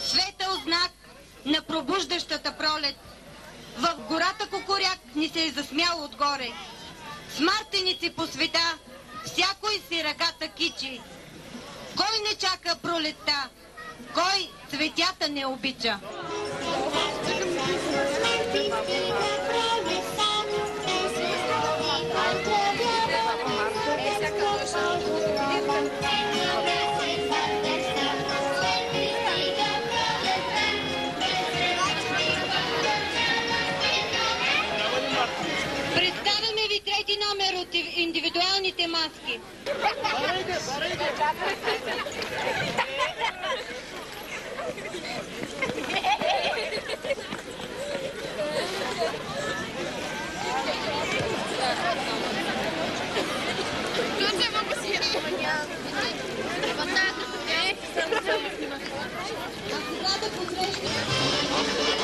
Светъл знак на пробуждащата пролет. В гората Кукуряк ни се е засмял отгоре. С мартеници по света, всякой си ръката кичи. Кой не чака пролетта? Кой цветята не обича? Трети номер от индивидуалните маски. А сега да посрещнем